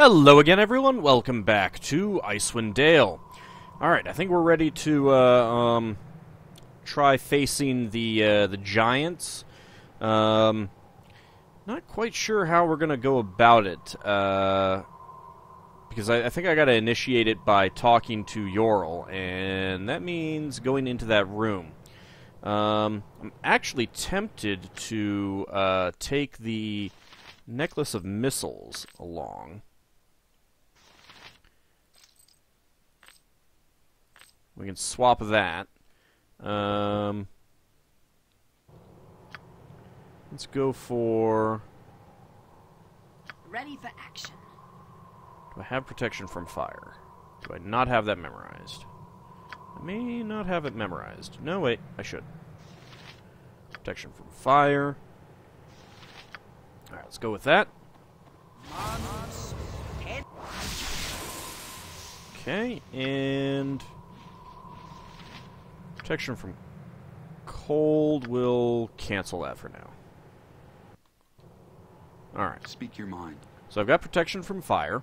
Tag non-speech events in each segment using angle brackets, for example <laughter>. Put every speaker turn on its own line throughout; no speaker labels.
Hello again, everyone. Welcome back to Icewind Dale. All right, I think we're ready to uh, um, try facing the uh, the giants. Um, not quite sure how we're gonna go about it, uh, because I, I think I gotta initiate it by talking to Yorl, and that means going into that room. Um, I'm actually tempted to uh, take the necklace of missiles along. We can swap that. Um, let's go for.
Ready for action.
Do I have protection from fire? Do I not have that memorized? I may not have it memorized. No, wait, I should. Protection from fire. Alright, let's go with that. Okay, and. Protection from cold will cancel that for now. Alright,
Speak your mind.
so I've got protection from fire.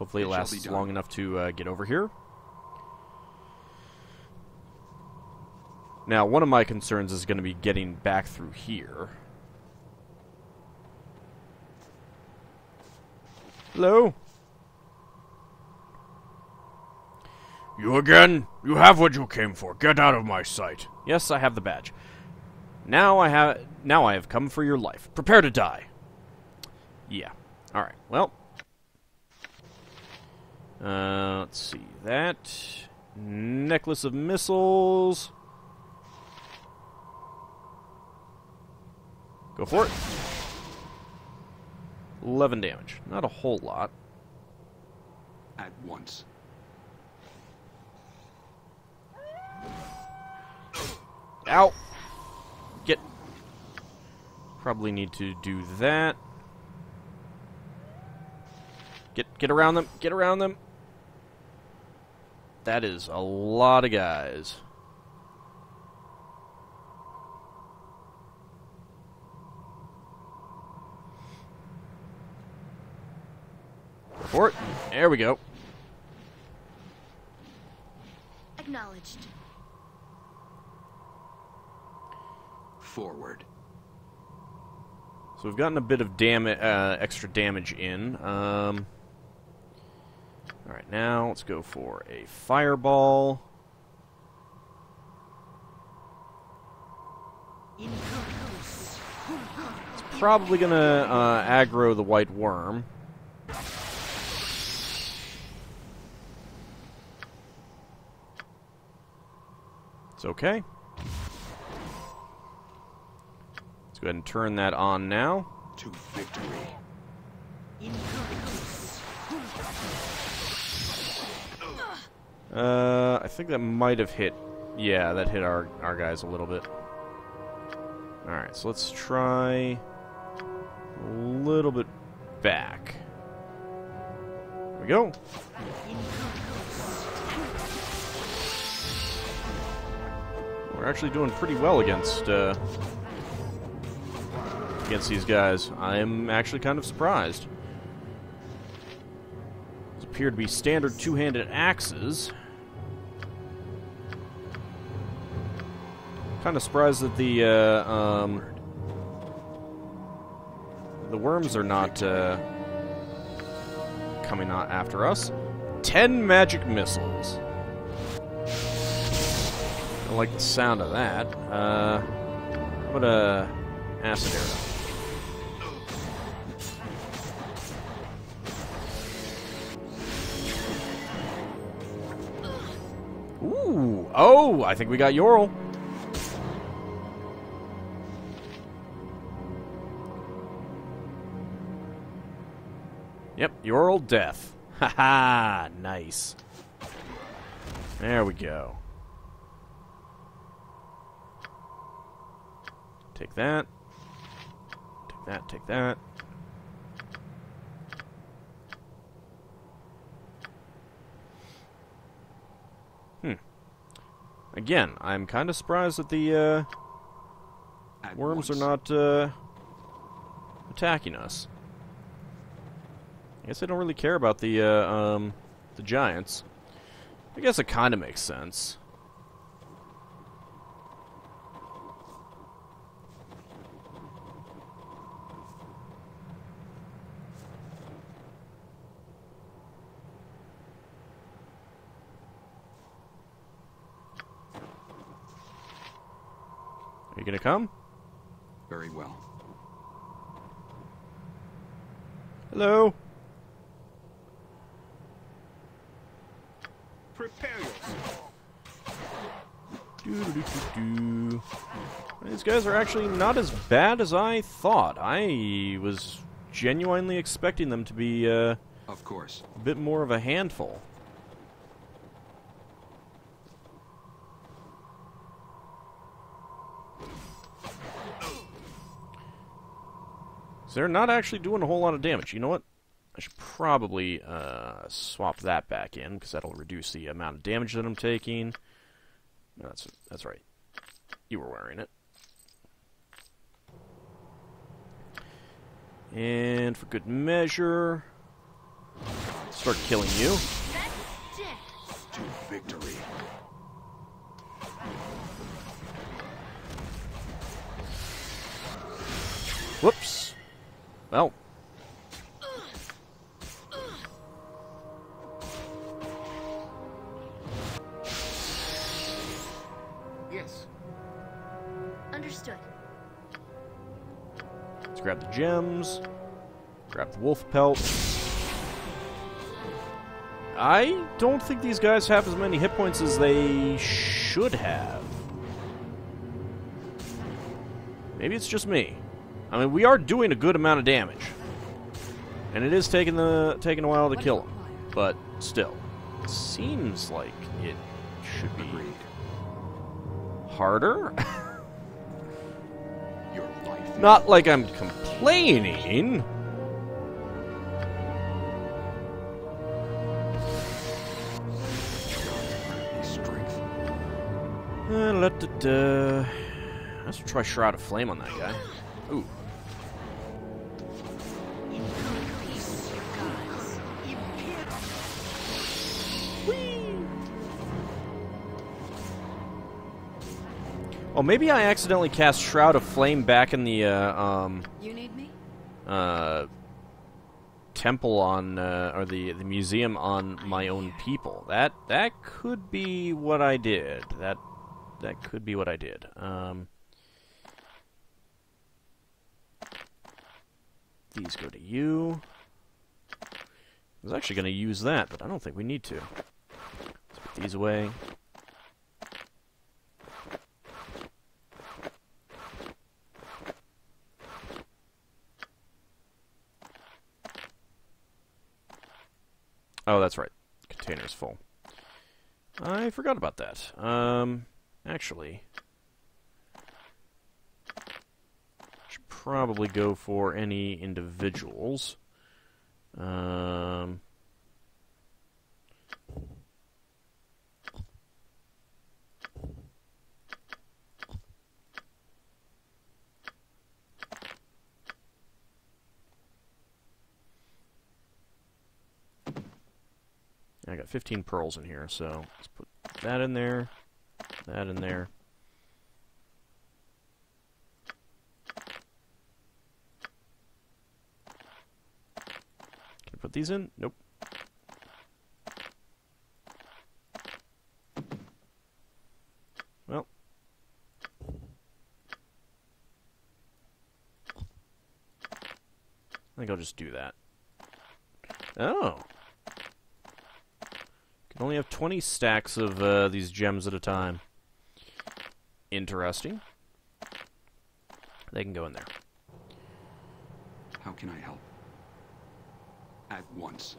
Hopefully it
It
lasts long enough to uh, get over here. Now, one of my concerns is going to be getting back through here. Hello? You again? You have what you came for. Get out of my sight. Yes, I have the badge. Now I have now I have come for your life. Prepare to die. Yeah. All right. Well. Uh, let's see. That necklace of missiles. Go for it. 11 damage. Not a whole lot.
At once.
Ow! Get. Probably need to do that. Get get around them. Get around them. That is a lot of guys. It. There we go.
Acknowledged.
Forward.
So we've gotten a bit of damage, uh, extra damage in. Um, all right, now let's go for a fireball. It's probably gonna uh, aggro the white worm. It's okay. Let's go ahead and turn that on now.
To victory.
Uh, I think that might have hit. Yeah, that hit our our guys a little bit. All right, so let's try a little bit back. There we go. We're actually doing pretty well against uh, against these guys. I'm actually kind of surprised. These appear to be standard two-handed axes. Kind of surprised that the uh, um, the worms are not uh, coming out after us. Ten magic missiles. I like the sound of that. Uh, what a acid arrow. Oh, I think we got Yorl. Yep, Yorl death. <laughs> Ha ha, nice. There we go. Take that. Take that, take that. Again, I'm kind of surprised that the uh, worms
once.
are not uh, attacking us. I guess I don't really care about the uh, um, the giants. I guess it kind of makes sense. You gonna come?
Very well.
Hello.
Prepare yourself.
Doo-doo-doo-doo-doo. These guys are actually not as bad as I thought. I was genuinely expecting them to be uh,
Of course.
a bit more of a handful. They're not actually doing a whole lot of damage. You know what? I should probably uh, swap that back in because that'll reduce the amount of damage that I'm taking. No, that's that's right. You were wearing it. And for good measure, start killing you.
To victory.
Whoops. Well.
Yes.
Understood.
Let's grab the gems. Grab the wolf pelt. I don't think these guys have as many hit points as they should have. Maybe it's just me. I mean, we are doing a good amount of damage. And it is taking the taking a while to kill him. But still, it seems like it should be
Agreed.
harder. <laughs> Not like I'm complaining. Uh, let it, uh, let's try Shroud of Flame on that guy. Ooh. Oh, maybe I accidentally cast Shroud of Flame back in the uh, um,
You need me?
uh, temple on uh, or the the museum on my own people. That that could be what I did. That that could be what I did. Um, these go to you. I was actually going to use that, but I don't think we need to. Let's put these away. Oh, that's right. Container's full. I forgot about that. Um, actually, should probably go for any individuals. Um, I got 15 pearls in here, so let's put that in there, that in there. Can I put these in? Nope. Well. I think I'll just do that. Oh. Can only have 20 stacks of uh, these gems at a time. Interesting. They can go in there.
How can I help? At once.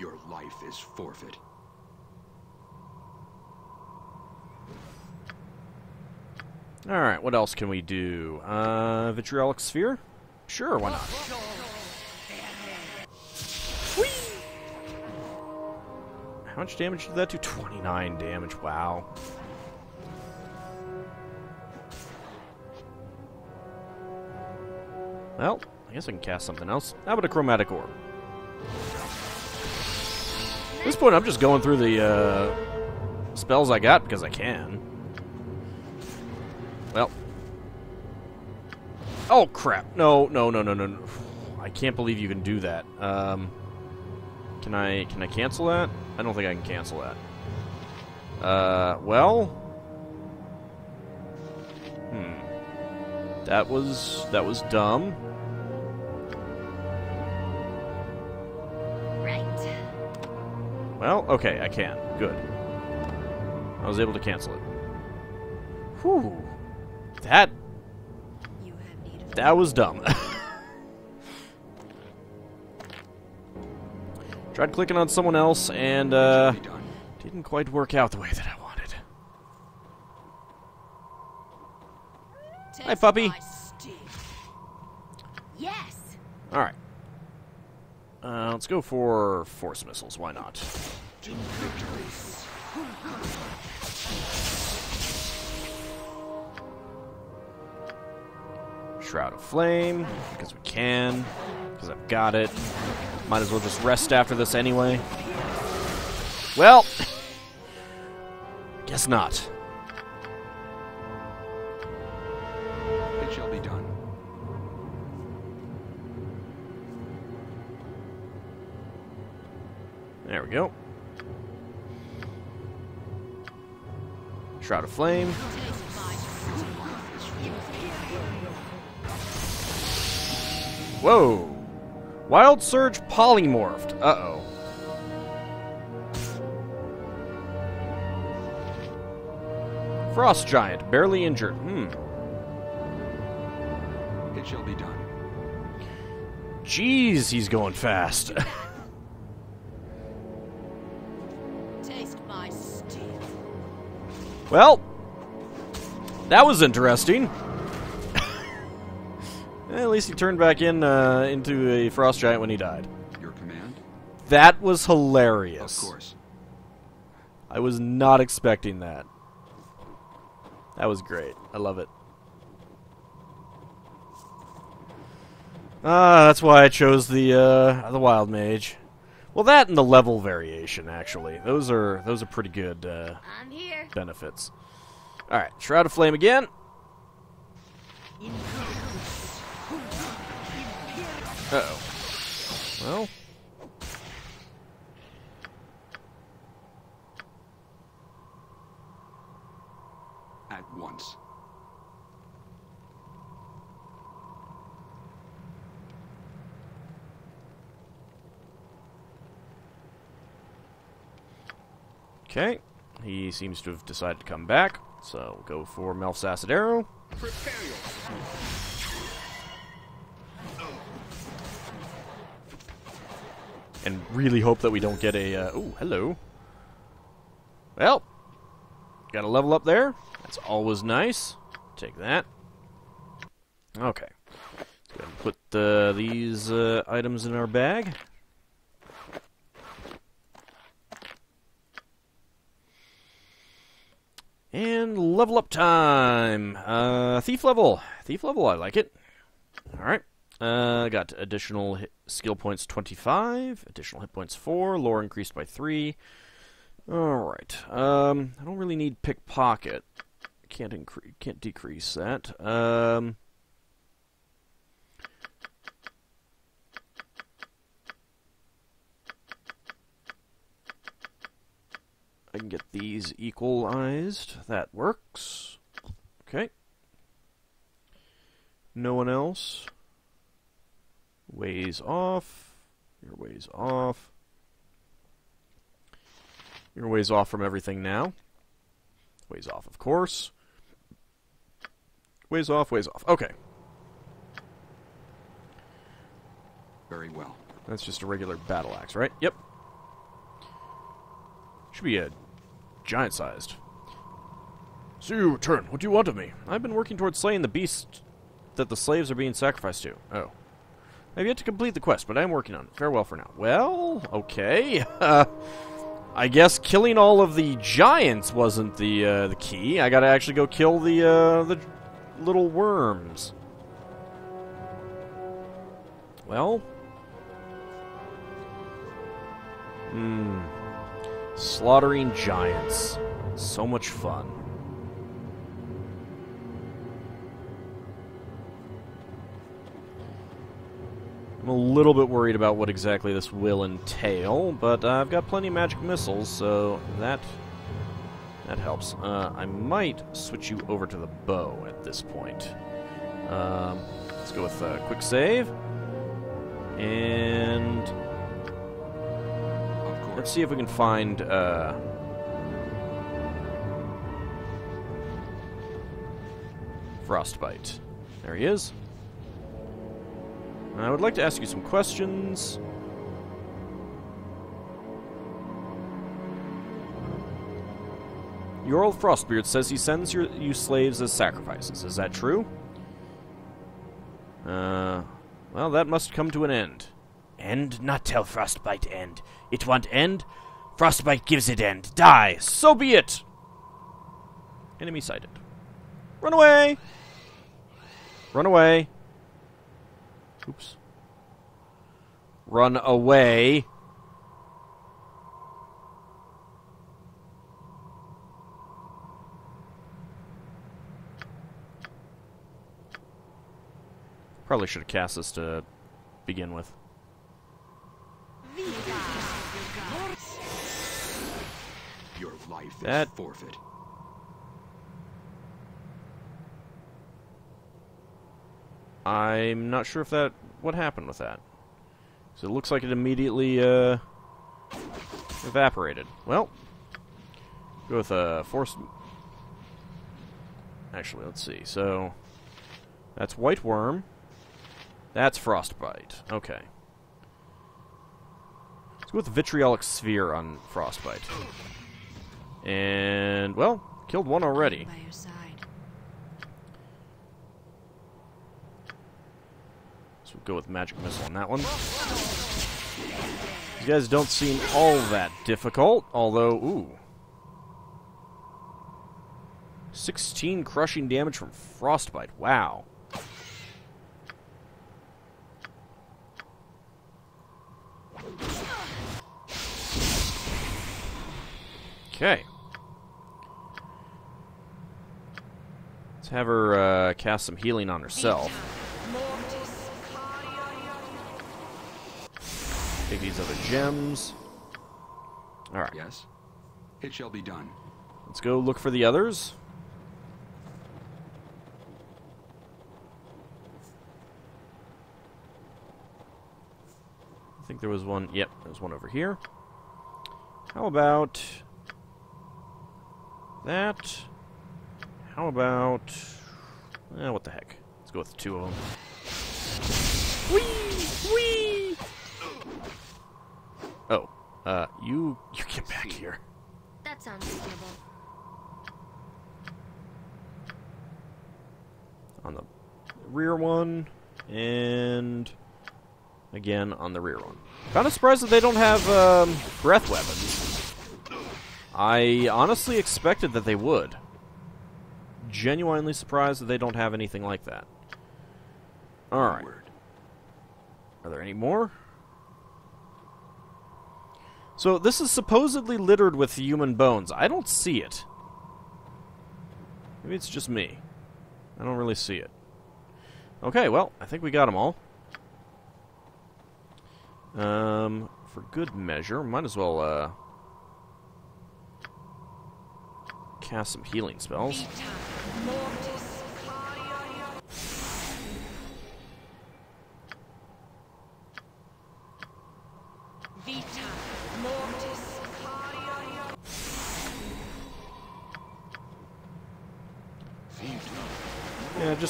Your life is forfeit.
Alright, what else can we do? Uh, Vitriolic Sphere? Sure, why not? How much damage did that do? 29 damage, wow. Well, I guess I can cast something else. How about a chromatic orb? At this point, I'm just going through the uh, spells I got because I can. Well. Oh, crap. No, no, no, no, no. no. I can't believe you can do that. Um, can I can I cancel that? I don't think I can cancel that. Uh, well. Hmm. That was that was dumb.
Right.
Well, okay, I can. Good. I was able to cancel it. Whew. That
You have need of
that was dumb. <laughs> Tried clicking on someone else and uh didn't quite work out the way that I wanted. Hi, puppy.
Yes.
All right. Uh, let's go for force missiles. Why not? Shroud of Flame, because we can, because I've got it. Might as well just rest after this anyway. Well, guess not.
It shall be done.
There we go. Shroud of Flame. Whoa! Wild Surge polymorphed. Uh oh. Frost Giant, barely injured. Hmm.
It shall be done.
Jeez, he's going fast. <laughs>
Taste my sting.
well, that was interesting. At least he turned back in uh, into a Frost Giant when he died.
Your command?
That was hilarious.
Of course.
I was not expecting that. That was great. I love it. Ah, that's why I chose the uh, the wild mage. Well, that and the level variation actually. Those are those are pretty good uh,
I'm here.
benefits. All right, shroud of flame again. Uh oh. Well,
At once.
okay. He seems to have decided to come back, so we'll go for Melf's acid arrow. And really hope that we don't get a. Uh, oh, hello. Well, got a level up there. That's always nice. Take that. Okay. Let's go ahead and put uh, these uh, items in our bag. And level up time. Uh, thief level. Thief level, I like it. Alright. Uh, got additional hit skill points 25, additional hit points 4, lore increased by 3. Alright. Um, I don't really need pickpocket. Can't increase, can't decrease that. Um, I can get these equalized. That works. Okay. No one else. Ways off. Your ways off. Your ways off from everything now. Ways off, of course. Ways off, ways off. Okay.
Very well.
That's just a regular battle axe, right? Yep. Should be a giant sized. So you return. What do you want of me? I've been working towards slaying the beast that the slaves are being sacrificed to. Oh. I've yet to complete the quest, but I am working on it. Farewell for now. Well, okay. <laughs> I guess killing all of the giants wasn't the uh, the key. I gotta actually go kill the uh, the little worms. Well. Hmm. Slaughtering giants. So much fun. I'm a little bit worried about what exactly this will entail, but uh, I've got plenty of magic missiles, so that that helps. Uh, I might switch you over to the bow at this point. Um, let's go with a quick save. And let's see if we can find. Uh, Frostbite. There he is. I would like to ask you some questions. Your old Frostbeard says he sends your, you slaves as sacrifices. Is that true? Uh, well, that must come to an end.
End? Not tell Frostbite end. It want end? Frostbite gives it end. Die!
So be it! Enemy sighted. Run away! Run away. Oops. Run away. Probably should have cast this to begin with.
Your life is
That-
forfeit.
I'm not sure if that what happened with that. So it looks like it immediately uh, evaporated. Well, go with a force. Actually, let's see. So that's white worm. That's frostbite. Okay. Let's go with vitriolic sphere on frostbite. And well, killed one already.
By your side.
So we'll go with magic missile on that one. These guys don't seem all that difficult, although, ooh. 16 crushing damage from Frostbite. Wow. Okay. Let's have her uh, cast some healing on herself. Take these other gems. Alright,
Yes? It shall be done.
let's go look for the others. I think there was one. Yep, there's one over here. How about that? How about. Eh, what the heck? Let's go with two of them. Whee! Oh, uh, you you get back here.
That sounds reasonable.
on the rear one, and again on the rear one. Kind of surprised that they don't have um, breath weapons. I honestly expected that they would. Genuinely surprised that they don't have anything like that. Alright. Are there any more? So this is supposedly littered with human bones. I don't see it. Maybe it's just me. I don't really see it. Okay, well, I think we got them all. Um, for good measure, might as well uh, cast some healing spells.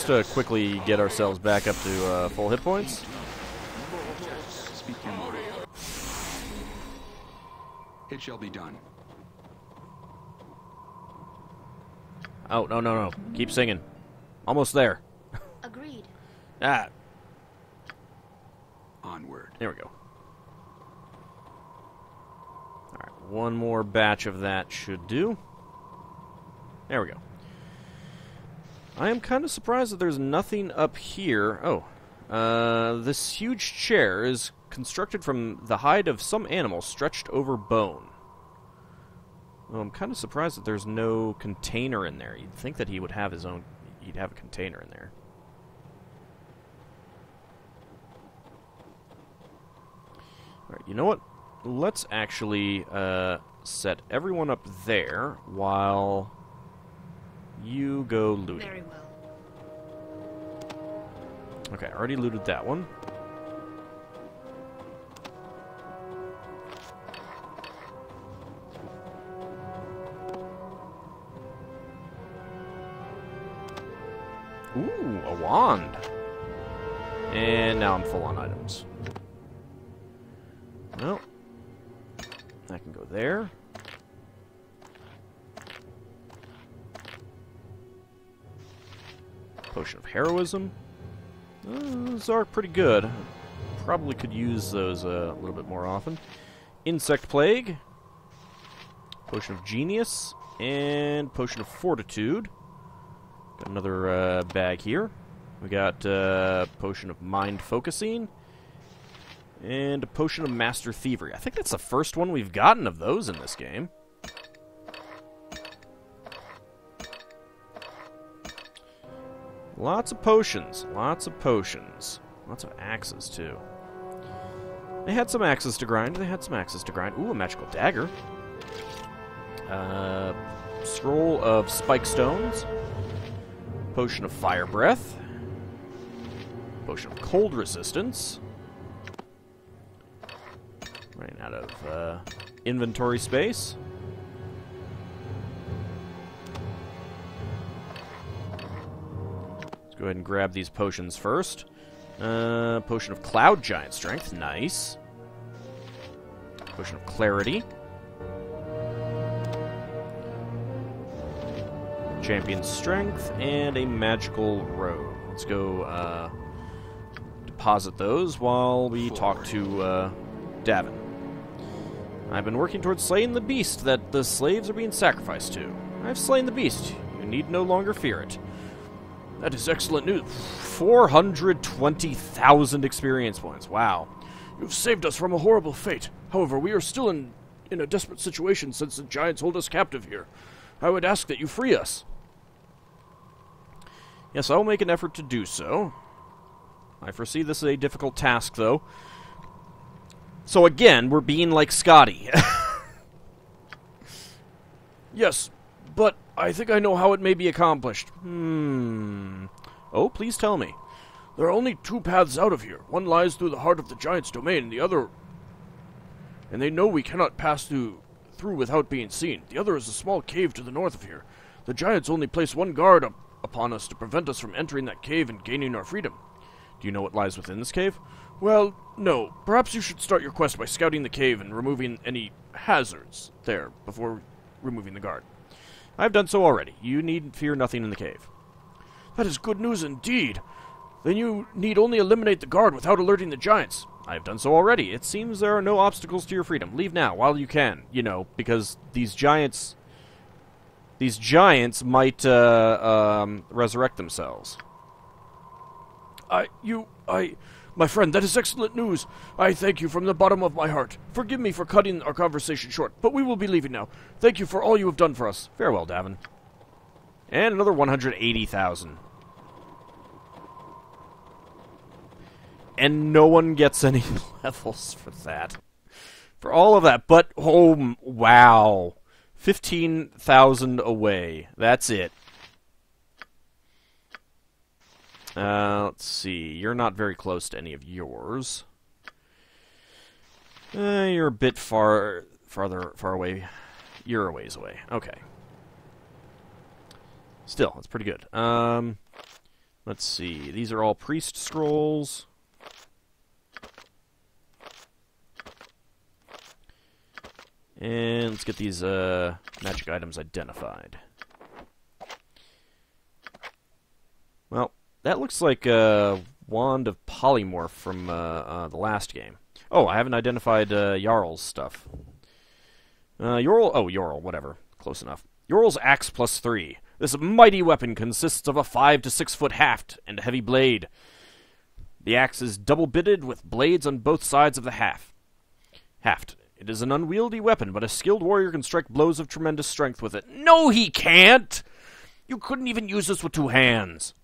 To quickly get ourselves back up to uh, full hit points.
Speak your mind. It shall be done.
Oh, no, no, no. Keep singing. Almost there.
Agreed. <laughs>
Ah,
Onward.
there we go. Alright, one more batch of that should do. There we go. I am kind of surprised that there's nothing up here. Oh, Uh, this huge chair is constructed from the hide of some animal stretched over bone. Well, I'm kind of surprised that there's no container in there. You'd think that he would have his own. He'd have a container in there. Alright, you know what? Let's actually uh, set everyone up there while you go looting.
Very well.
Okay, I already looted that one. Ooh, a wand. And now I'm full on items. Well, I can go there. Potion of heroism. Uh, those are pretty good. Probably could use those uh, a little bit more often. Insect Plague, Potion of Genius, and Potion of Fortitude. Got another uh, bag here. We got uh, Potion of Mind Focusing, and a Potion of Master Thievery. I think that's the first one we've gotten of those in this game. Lots of potions. Lots of potions. Lots of axes, too. They had some axes to grind. They had some axes to grind. Ooh, a magical dagger. Uh, scroll of spike stones. Potion of fire breath. Potion of cold resistance. Running out of uh, inventory space. Ahead and grab these potions first. Uh, potion of Cloud Giant Strength, nice. Potion of Clarity. Champion Strength, and a Magical Robe. Let's go uh, deposit those while we talk to uh, Davin. I've been working towards slaying the beast that the slaves are being sacrificed to. I've slain the beast. You need no longer fear it. That is excellent news. 420,000 experience points. Wow.
You've saved us from a horrible fate. However, we are still in, in a desperate situation since the giants hold us captive here. I would ask that you free us.
Yes, I will make an effort to do so. I foresee this is a difficult task, though. So again, we're being like Scotty. <laughs>
Yes, but I think I know how it may be accomplished.
hmm. Oh, please tell me.
There are only two paths out of here. One lies through the heart of the giant's domain, the other. And they know we cannot pass through, through without being seen. The other is a small cave to the north of here. The giants only place one guard up upon us to prevent us from entering that cave and gaining our freedom.
Do you know what lies within this cave?
Well, no. Perhaps you should start your quest by scouting the cave and removing any hazards there before removing the guard.
I've done so already. You need fear nothing in the cave.
That is good news indeed. Then you need only eliminate the guard without alerting the giants.
I have done so already. It seems there are no obstacles to your freedom. Leave now, while you can. You know, because these giants. These giants might uh, um, resurrect themselves.
I, you, I, my friend, that is excellent news. I thank you from the bottom of my heart. Forgive me for cutting our conversation short, but we will be leaving now. Thank you for all you have done for us.
Farewell, Davin. And another 180,000. And no one gets any <laughs> levels for that. For all of that. But, oh, wow. 15,000 away. That's it. Uh, let's see. You're not very close to any of yours. Uh, you're a bit far, farther, far away. You're a ways away. Okay. Still, that's pretty good. Um, let's see. These are all priest scrolls. And let's get these uh, magic items identified. Well, that looks like a wand of polymorph from uh, uh, the last game. Oh, I haven't identified uh, Jarl's stuff. Uh, Yorl, oh, Yorl, whatever. Close enough. Yorl's axe plus three. This mighty weapon consists of a five to six foot haft and a heavy blade. The axe is double-bitted with blades on both sides of the haft. Haft. It is an unwieldy weapon, but a skilled warrior can strike blows of tremendous strength with it. No, he can't! You couldn't even use this with two hands.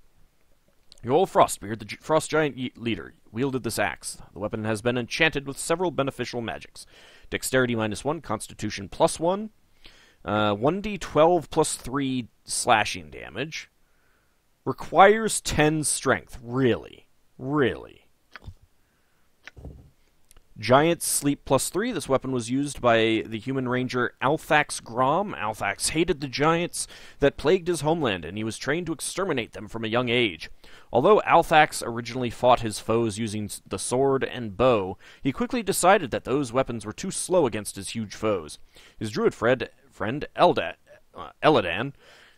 Yoel Frostbeard, the Frost Giant y- leader, wielded this axe. The weapon has been enchanted with several beneficial magics. Dexterity minus one, Constitution plus one, uh, 1d12 plus 3 slashing damage. Requires 10 strength. Really? Really? Giant Sleep plus 3. This weapon was used by the human ranger Althax Grom. Althax hated the giants that plagued his homeland, and he was trained to exterminate them from a young age. Although Althax originally fought his foes using the sword and bow, he quickly decided that those weapons were too slow against his huge foes. His druid friend, friend Elda, uh, Eladan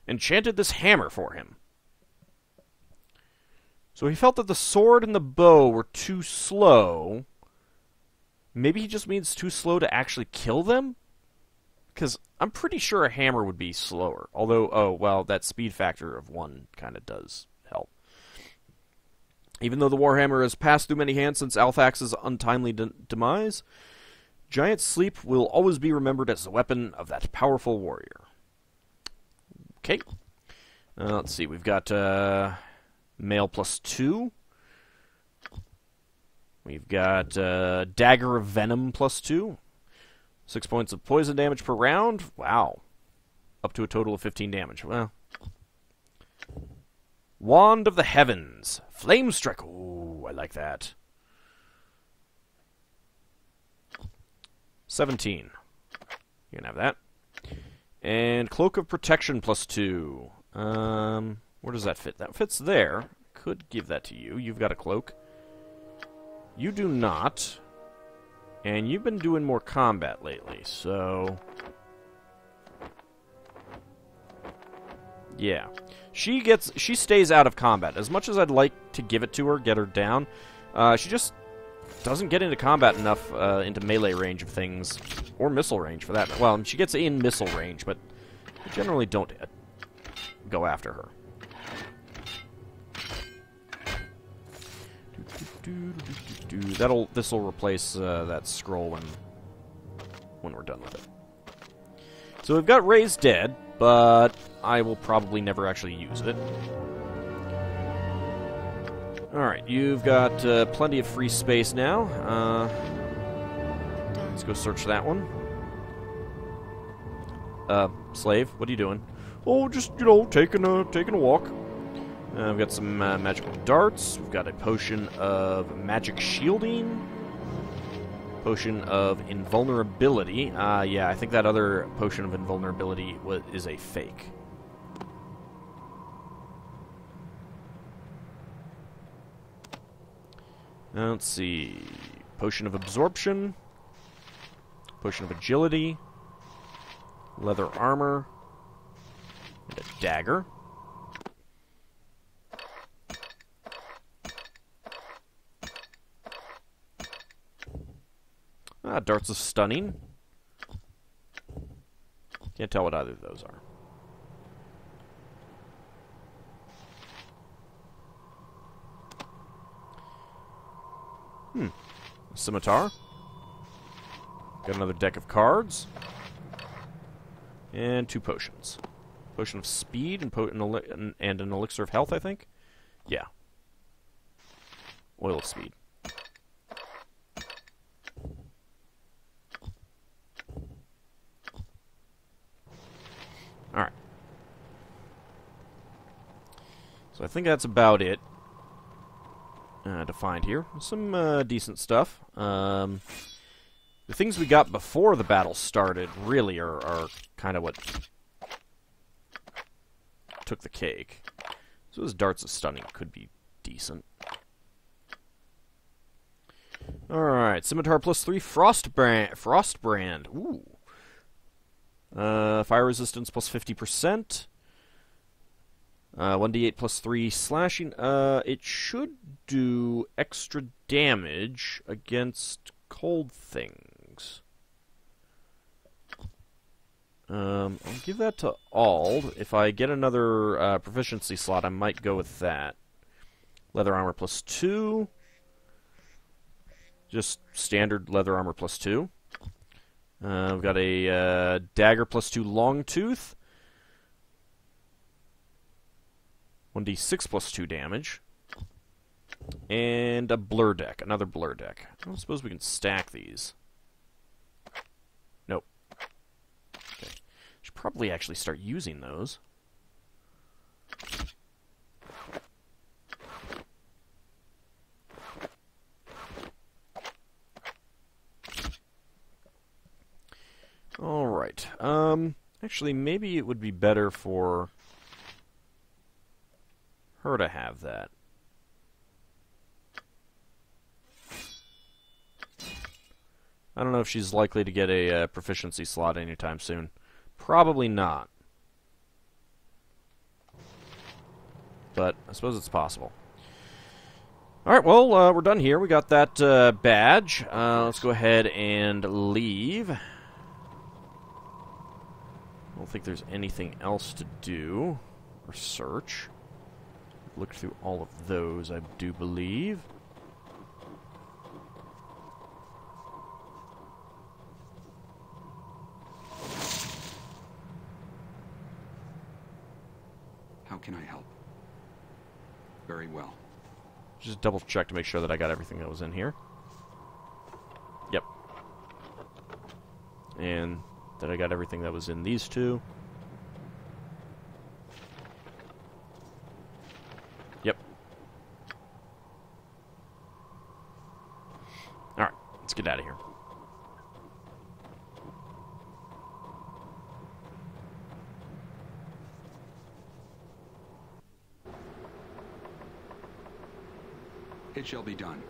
enchanted this hammer for him. So he felt that the sword and the bow were too slow. Maybe he just means too slow to actually kill them? Because I'm pretty sure a hammer would be slower. Although, oh, well, that speed factor of 1 kind of does help. Even though the Warhammer has passed through many hands since Althax's untimely de- demise, Giant Sleep will always be remembered as the weapon of that powerful warrior. Okay. Uh, let's see, we've got uh, Mail plus 2. We've got uh, Dagger of Venom plus 2. Six points of poison damage per round. Wow. Up to a total of 15 damage. Well. Wand of the Heavens. Flame Strike. Ooh, I like that. 17. You can have that. And Cloak of Protection plus 2. Um, where does that fit? That fits there. Could give that to you. You've got a cloak. You do not. And you've been doing more combat lately, so. Yeah. She gets she stays out of combat. As much as I'd like to give it to her, get her down, uh, she just doesn't get into combat enough uh, into melee range of things, or missile range for that. Well, she gets in missile range, but I generally don't uh, go after her. That'll this will replace uh, that scroll when when we're done with it. So we've got Raise Dead, but I will probably never actually use it. Alright, you've got uh, plenty of free space now. Uh, let's go search that one. Uh, slave, what are you doing? Oh, just, you know, taking a, taking a walk. Uh, we've got some uh, magical darts. We've got a potion of magic shielding. Potion of invulnerability. Uh, yeah, I think that other potion of invulnerability wa- is a fake. Uh, let's see. Potion of absorption. Potion of agility. Leather armor. And a dagger. Ah, darts of stunning. Can't tell what either of those are. Hmm. Scimitar. Got another deck of cards. And two potions. Potion of speed and, and and an elixir of health, I think. Yeah. Oil of speed. Alright. So I think that's about it uh, to find here. Some uh, decent stuff. Um, the things we got before the battle started really are, are kind of what took the cake. So those darts of stunning could be decent. Alright, Scimitar plus 3, Frostbrand. Frostbrand. Ooh. Uh, fire resistance plus 50%. Uh, 1d8 plus 3 slashing. Uh, it should do extra damage against cold things. Um, I'll give that to Ald. If I get another uh, proficiency slot, I might go with that. Leather armor plus 2. Just standard leather armor plus two. Uh, we've got a uh, dagger plus two long tooth. 1d6 plus 2 damage. And a blur deck, another blur deck. I don't suppose we can stack these. Nope. Okay. Should probably actually start using those. Alright. Um, actually, maybe it would be better for her to have that. I don't know if she's likely to get a uh, proficiency slot anytime soon. Probably not. But I suppose it's possible. Alright, well, uh, we're done here. We got that uh, badge. Uh, let's go ahead and leave. I don't think there's anything else to do or search. Looked through all of those, I do believe.
How can I help? Very well.
Just double check to make sure that I got everything that was in here. Yep. And that I got everything that was in these two. Yep. Alright, let's get out of here.
It shall be done.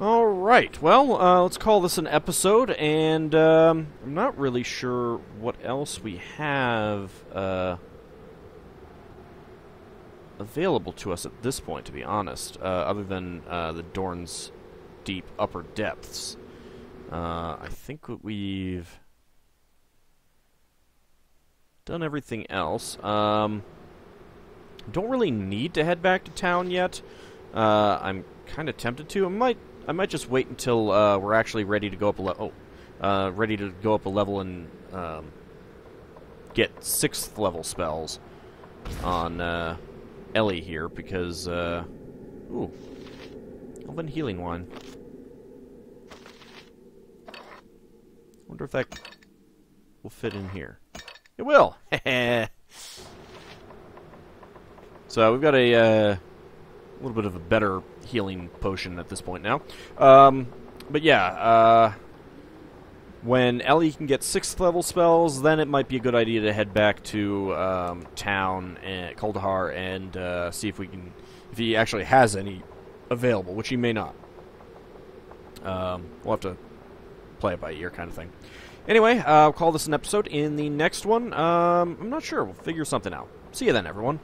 All right. Well, uh, let's call this an episode, and um, I'm not really sure what else we have uh, available to us at this point, to be honest, uh, other than uh, the Dorn's deep upper depths. Uh, I think we've done everything else. Um, don't really need to head back to town yet. Uh, I'm kind of tempted to. I might I might just wait until uh, we're actually ready to go up a level. Oh, uh, ready to go up a level and um, get sixth level spells on uh, Ellie here because uh, ooh, Elven healing wine. Wonder if that will fit in here. It will. <laughs> so we've got a uh, little bit of a better healing potion at this point now. Um, but yeah, uh, when Ellie can get sixth level spells, then it might be a good idea to head back to um, town and Kuldahar and uh, see if we can, if he actually has any available, which he may not. Um, we'll have to play it by ear, kind of thing. Anyway, I'll call this an episode. In the next one, um, I'm not sure. We'll figure something out. See you then, everyone.